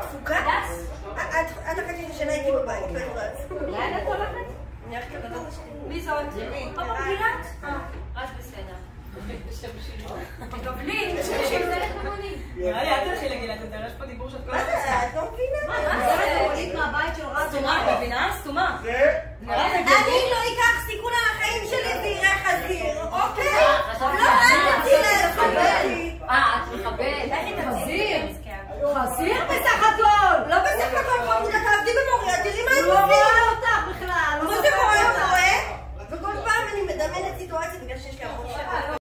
תפוקה? את אחת שישנה איתי בבית, לא יודעת. לאן את הולכת? אני הולכת לבדות השני. מי זאת? פאפה גילת? אה, את בסדר. תקבלי, נראה לי, אל תלכי לגילת יותר, יש פה דיבור של כל מה זה? את לא מבינה? זה מהבית של רז. סתומה, מבינה? סתומה. אני לא אקח סיכון על החיים שלי ויראה חזיר, אוקיי? אה, לא. אל תצאי לחברי. אה, את מכבדת. חזיר? חזיר Dois e dois, minha gente.